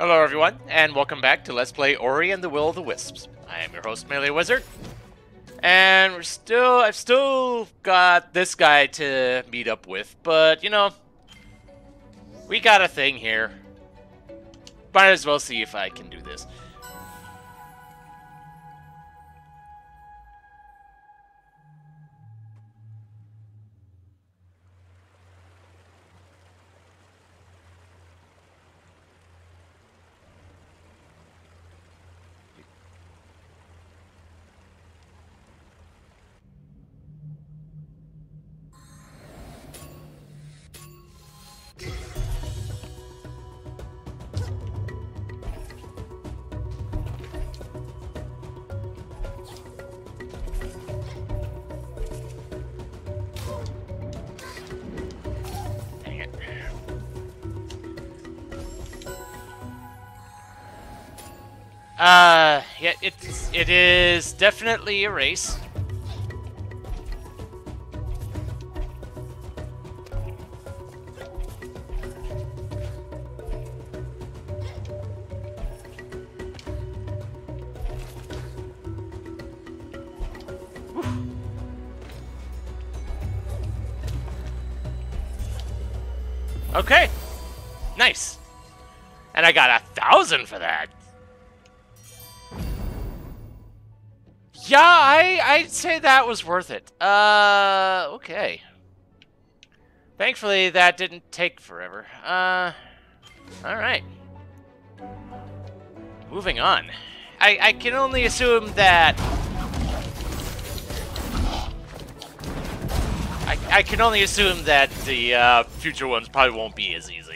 Hello everyone, and welcome back to Let's Play Ori and the Will of the Wisps. I am your host, Melee Wizard. And we're still, I've still got this guy to meet up with, but you know, we got a thing here. Might as well see if I can do this. Uh, yeah, it's it is definitely a race. Okay, nice. And I got a thousand for that. Yeah, I I'd say that was worth it. Uh, okay. Thankfully, that didn't take forever. Uh, all right. Moving on. I I can only assume that. I, I can only assume that the uh, future ones probably won't be as easy.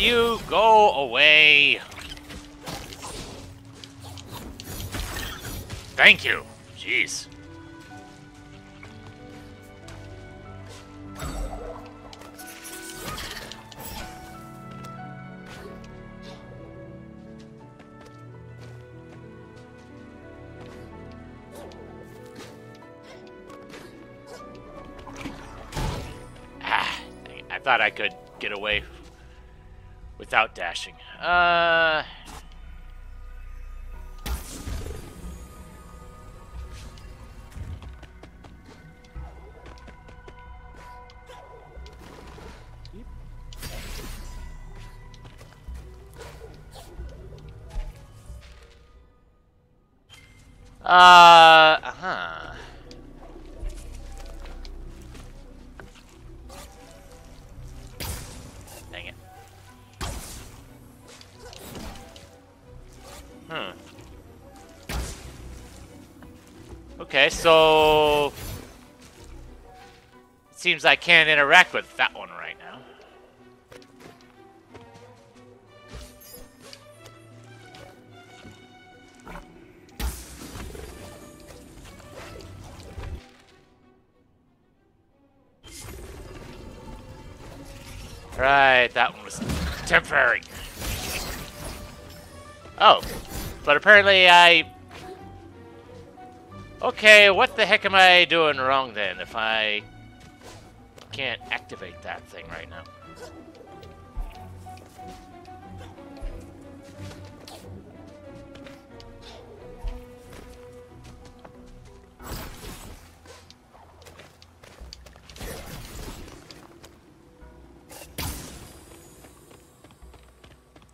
You go away? Thank you. Without dashing. Uh. Uh, seems I can't interact with that one right now. Right, that one was temporary. Oh, but apparently I... Okay, what the heck am I doing wrong then if I can't activate that thing right now?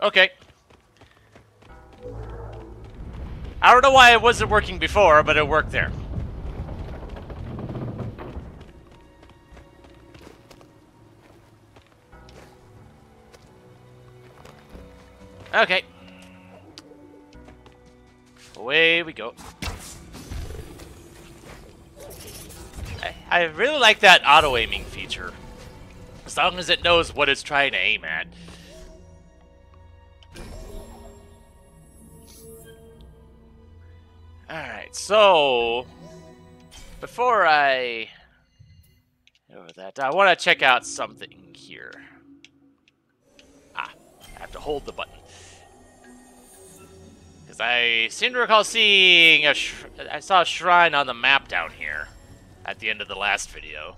Okay. I don't know why it wasn't working before, but it worked there. Okay. Away we go. I, I really like that auto-aiming feature. As long as it knows what it's trying to aim at. Alright, so before I over that, I want to check out something here. Ah, I have to hold the button. Because I seem to recall seeing a I saw a shrine on the map down here at the end of the last video.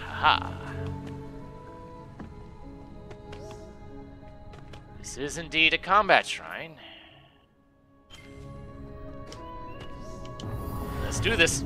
Aha. This is indeed a combat shrine. Let's do this.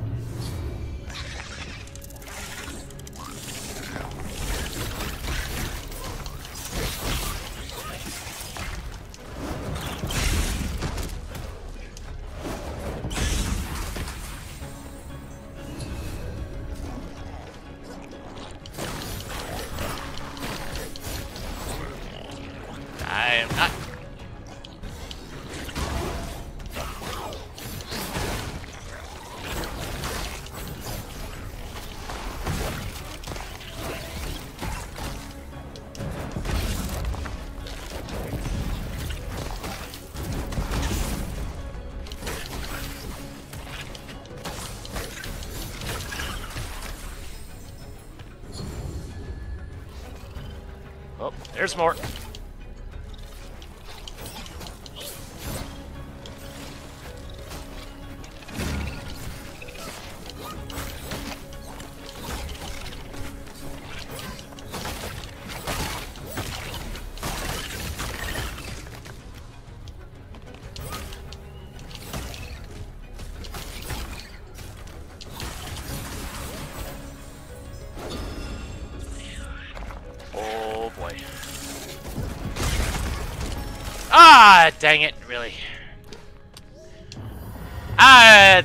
There's more.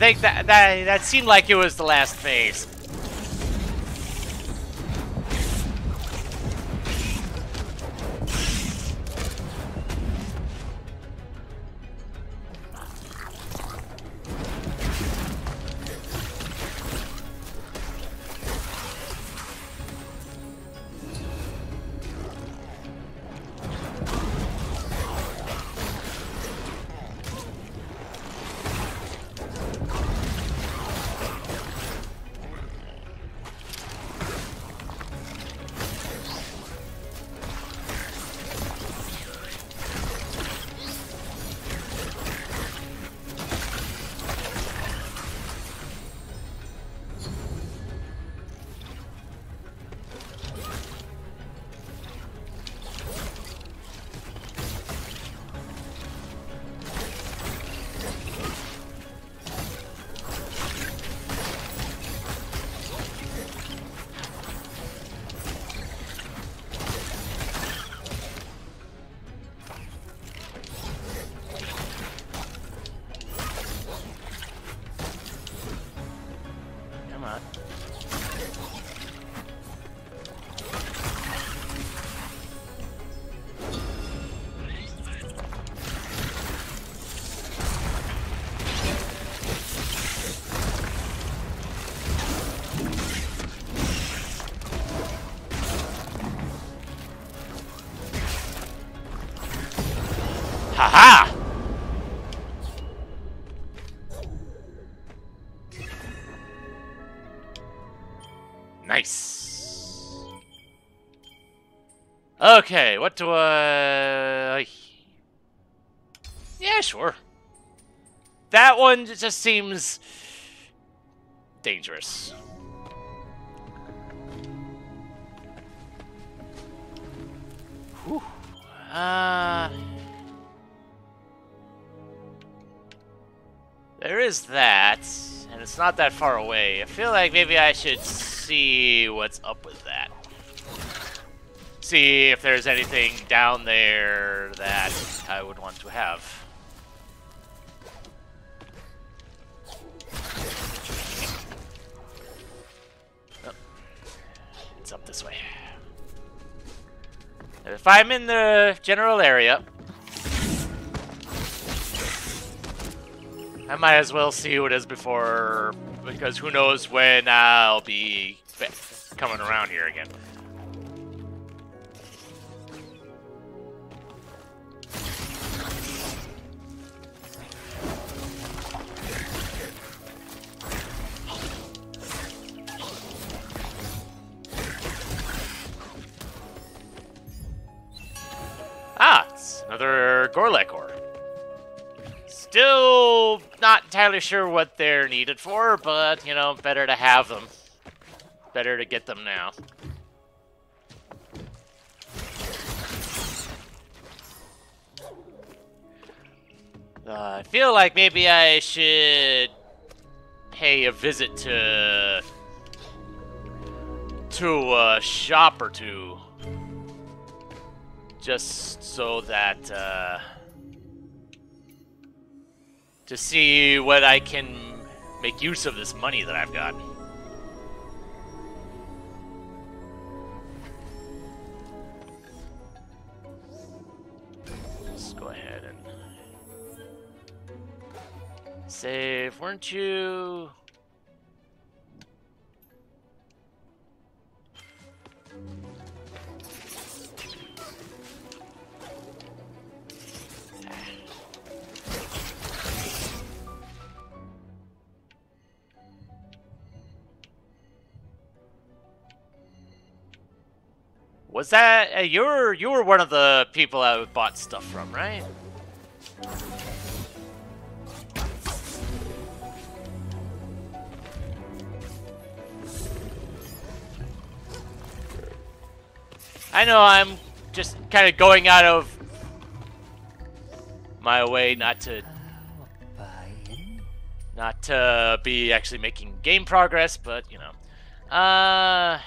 Think that, that, that seemed like it was the last phase. Okay, what do I... Yeah, sure. That one just seems... dangerous. Whew. Uh... There is that, and it's not that far away. I feel like maybe I should see what's up with that. See if there's anything down there that I would want to have. Oh. It's up this way. If I'm in the general area, I might as well see who it is before, because who knows when I'll be coming around here again. Another Gorlek ore. Still not entirely sure what they're needed for, but, you know, better to have them. Better to get them now. Uh, I feel like maybe I should pay a visit to to a shop or two just so that uh, to see what I can make use of this money that I've got. Let's go ahead and save, weren't you? Was that uh, you were you were one of the people I bought stuff from, right? I know I'm just kind of going out of my way not to not to be actually making game progress, but you know. Uh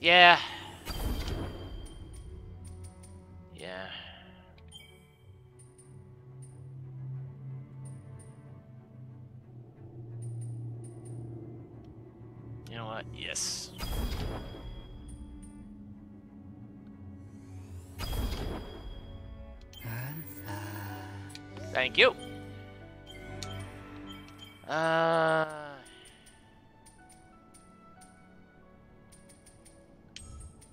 Yeah. Yeah. You know what? Yes. Thank you. Uh...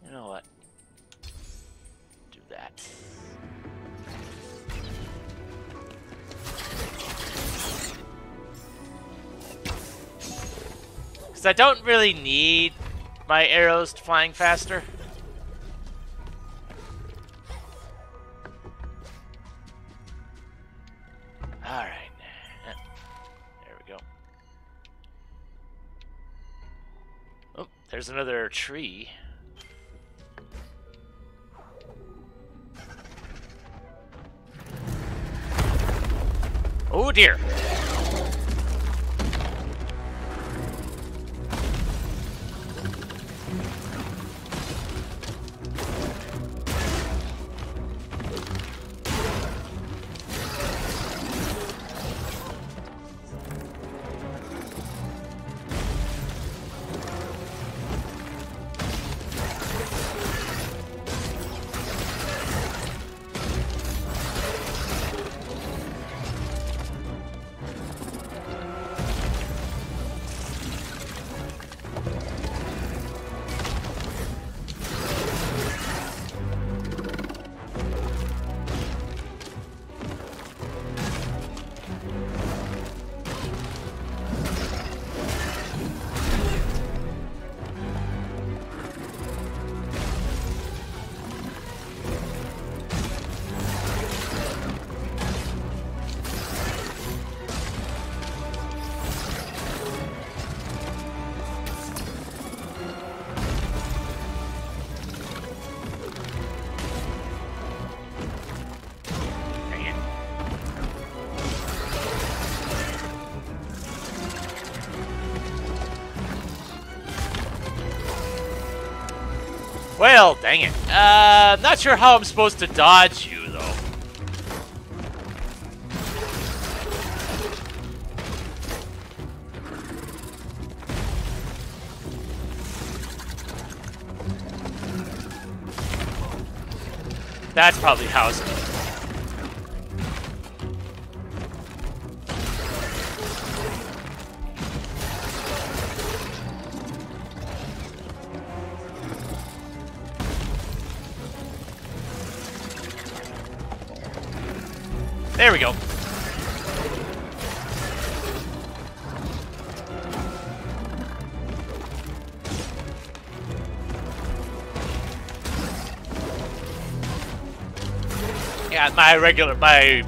You know what? Do that. Because I don't really need my arrows flying faster. Alright. There we go. Oh, there's another tree. Oh dear. Well, dang it. Uh, not sure how I'm supposed to dodge you, though. That's probably house. There Yeah, my regular my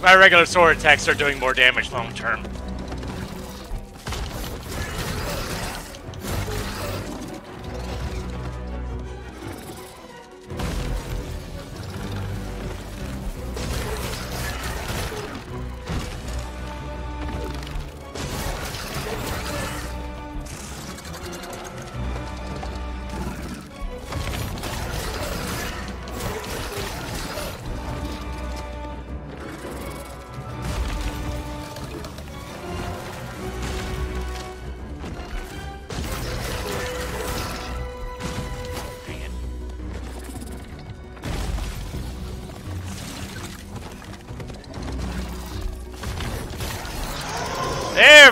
my regular sword attacks are doing more damage long term.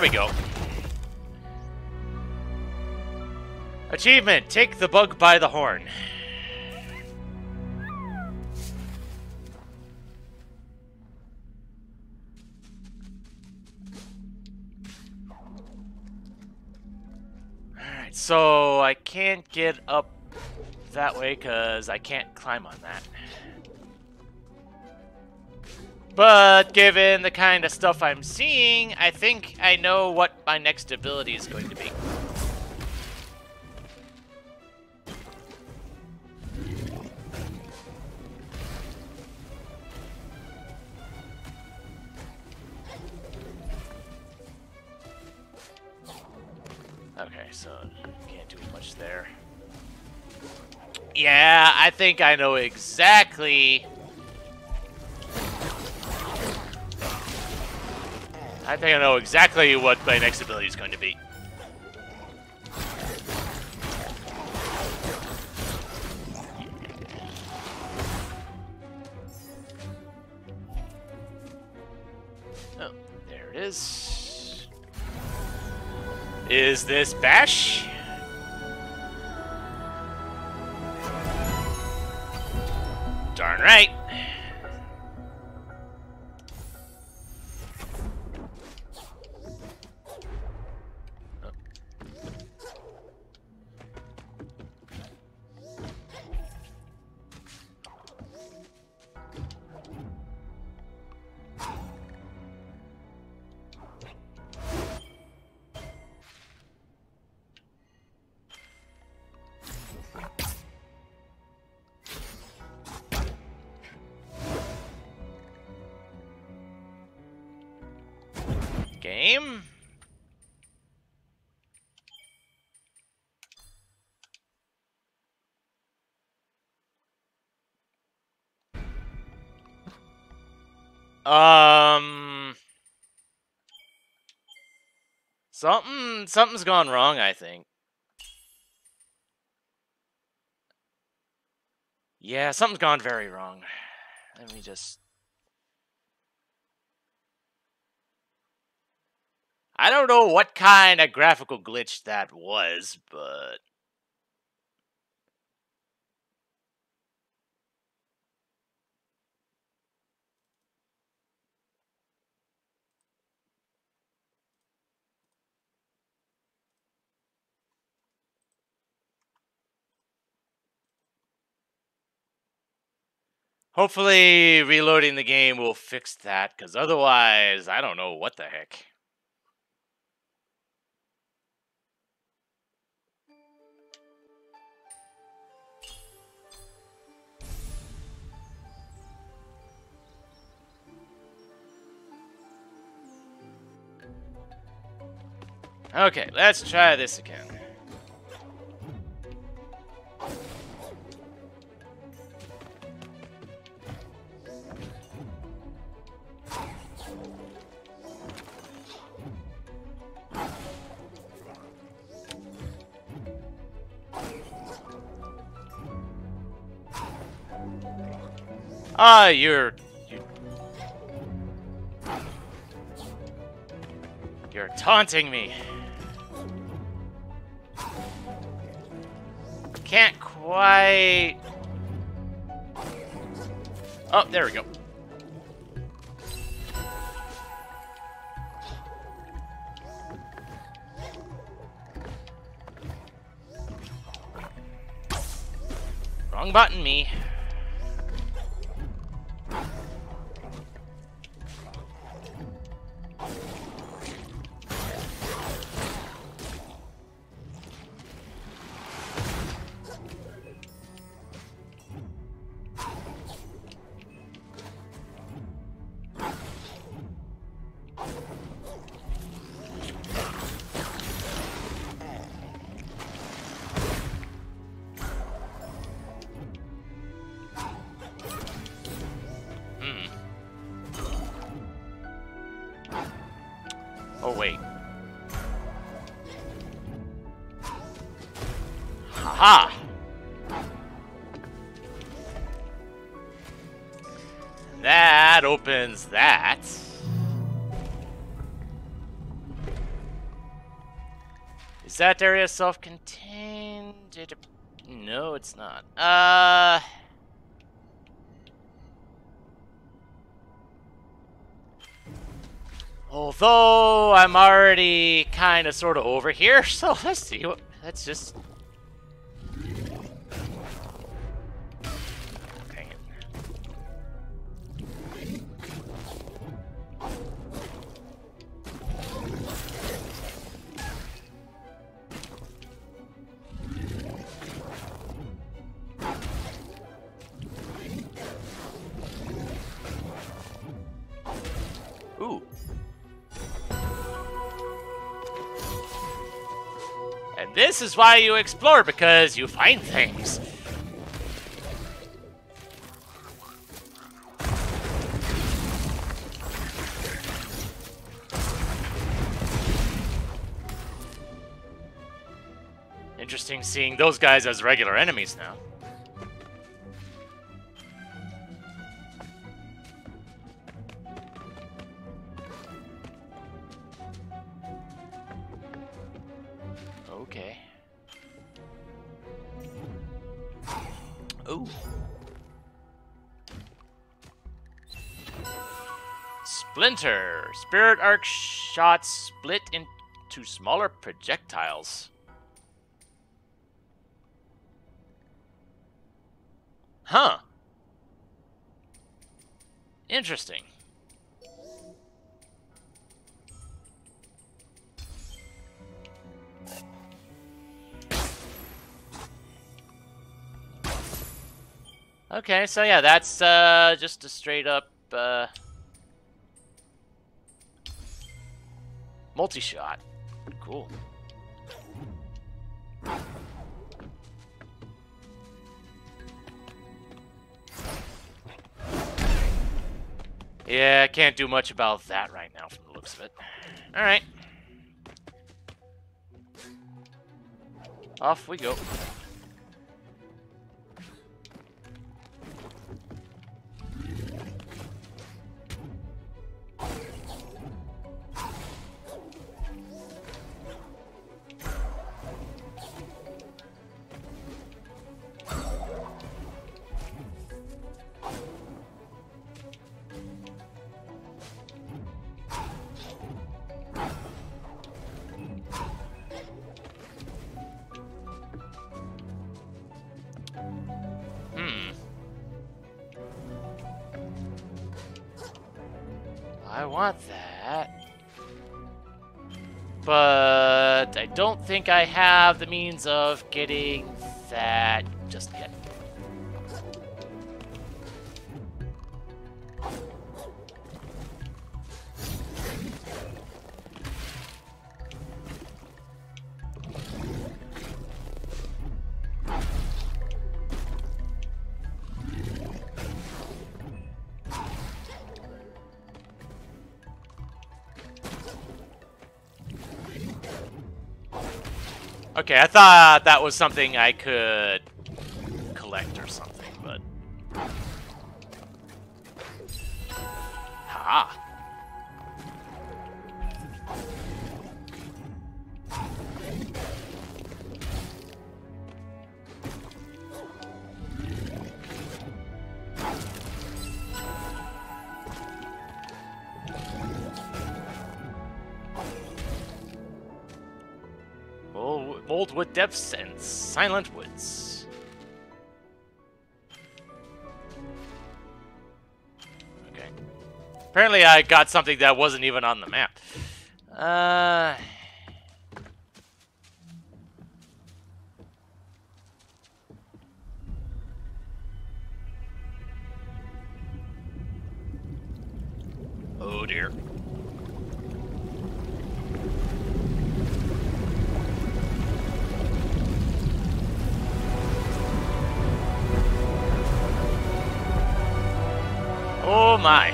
We go. Achievement, take the bug by the horn. Alright, so I can't get up that way because I can't climb on that. But given the kind of stuff I'm seeing, I think I know what my next ability is going to be. Okay, so can't do much there. Yeah, I think I know exactly. I think I know exactly what my next ability is going to be. Oh, there it is. Is this Bash? Game. Um Something something's gone wrong, I think. Yeah, something's gone very wrong. Let me just I don't know what kind of graphical glitch that was, but hopefully reloading the game will fix that cuz otherwise I don't know what the heck. Okay, let's try this again. Ah, you're... You, you're taunting me. Can't quite... Oh, there we go. Wrong button, me. That opens that. Is that area self-contained? No, it's not. Uh... Although I'm already kind of sort of over here, so let's see what. Let's just. This is why you explore, because you find things. Interesting seeing those guys as regular enemies now. Spirit arc shots split into smaller projectiles. Huh. Interesting. Okay, so yeah, that's uh, just a straight up uh, multi-shot. Cool. Yeah, I can't do much about that right now from the looks of it. Alright. Off we go. Think I have the means of getting that just yet. Okay, I thought that was something I could collect or something, Mouldwood Depths and Silent Woods. Okay. Apparently I got something that wasn't even on the map. Uh... Oh dear. Oh my.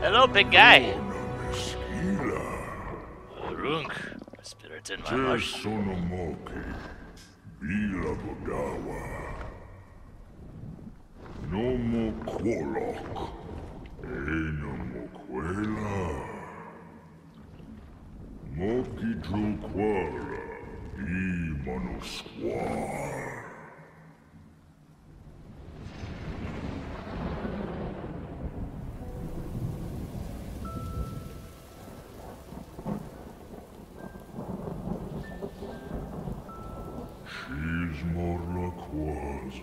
Hello, big guy. Oh, Runk, spirit in my heart. Bila Bodawa. No mo Kwolok, Eno mo Kwela. Moki I Manusquar. More quasi.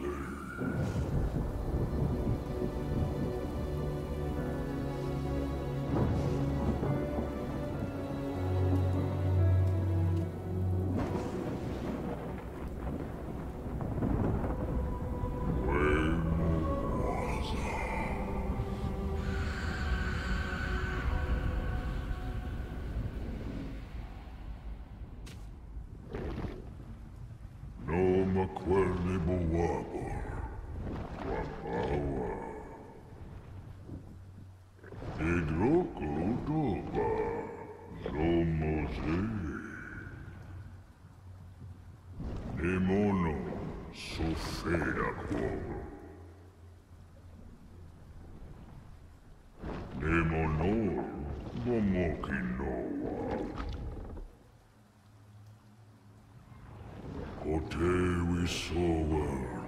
Potevi sover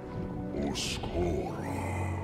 oscura. Ooh.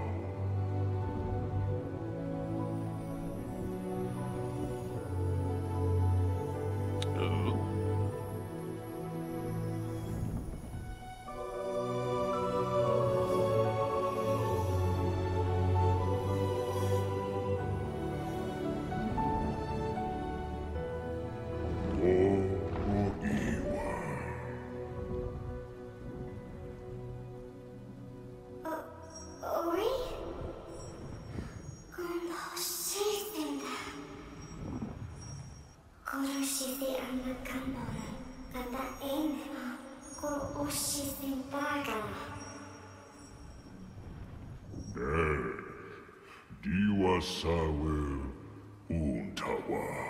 Untawa.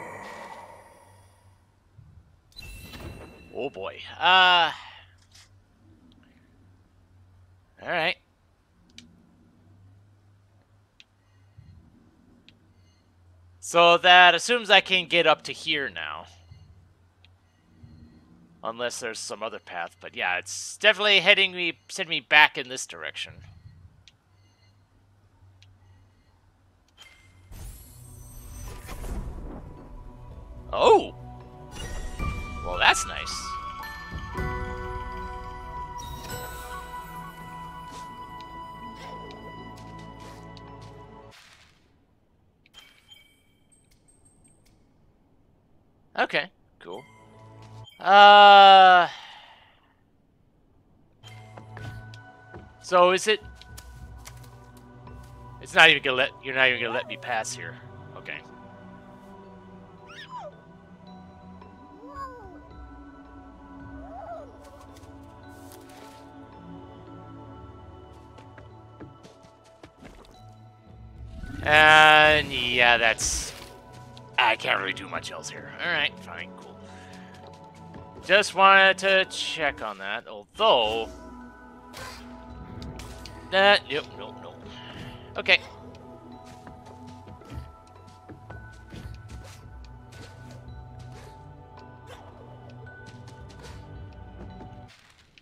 Oh boy. Uh. All right. So that assumes I can get up to here now. Unless there's some other path, but yeah, it's definitely heading me, sending me back in this direction. Oh! Well, that's nice. Okay, cool. Uh. So is it? It's not even gonna let. You're not even gonna let me pass here. Okay. And yeah, that's. I can't really do much else here. Alright, fine, cool. Just wanted to check on that, although. Uh, nope, nope, nope. Okay.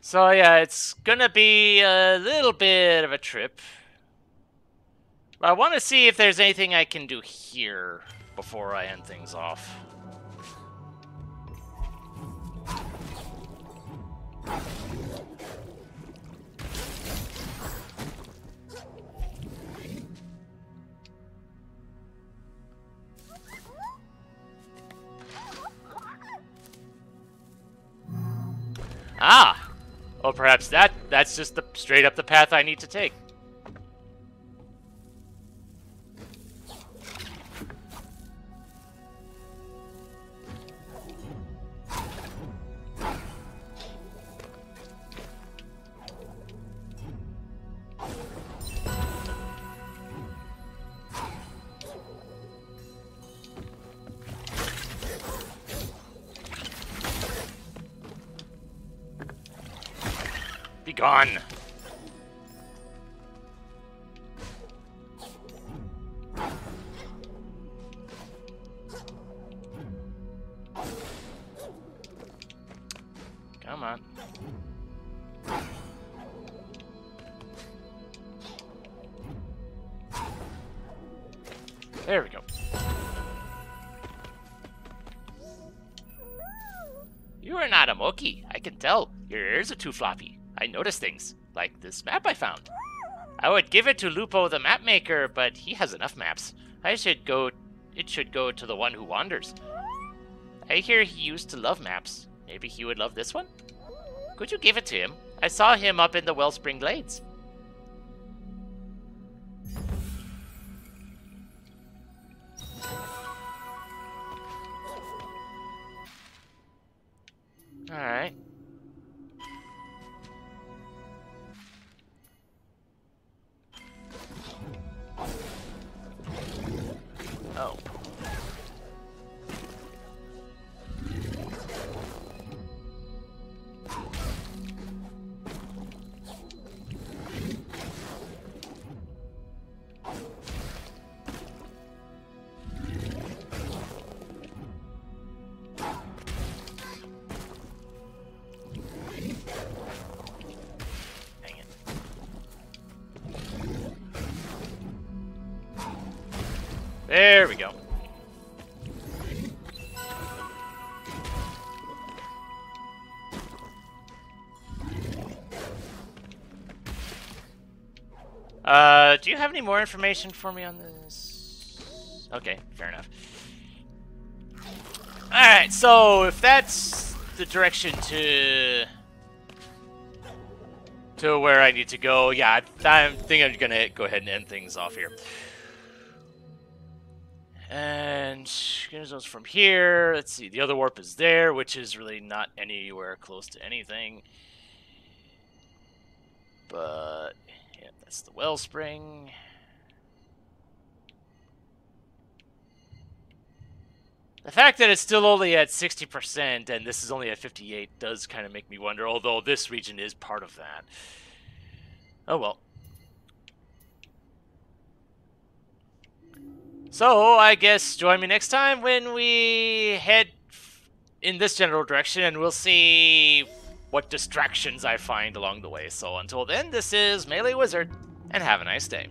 So yeah, it's gonna be a little bit of a trip. I want to see if there's anything I can do here before I end things off. Ah! Or perhaps that that's just the straight up the path I need to take. Gone. Come on. There we go. You are not a Moki, I can tell. Your ears are too floppy. I notice things, like this map I found. I would give it to Lupo the map maker, but he has enough maps. I should go it should go to the one who wanders. I hear he used to love maps. Maybe he would love this one? Could you give it to him? I saw him up in the Wellspring Glades. Alright. Uh, do you have any more information for me on this? Okay, fair enough. Alright, so if that's the direction to to where I need to go, yeah, I, I think I'm gonna go ahead and end things off here. And from here. Let's see, the other warp is there, which is really not anywhere close to anything. But that's the wellspring. The fact that it's still only at 60% and this is only at 58 does kind of make me wonder, although this region is part of that. Oh well. So, I guess join me next time when we head in this general direction and we'll see what distractions I find along the way. So, until then, this is Melee Wizard, and have a nice day.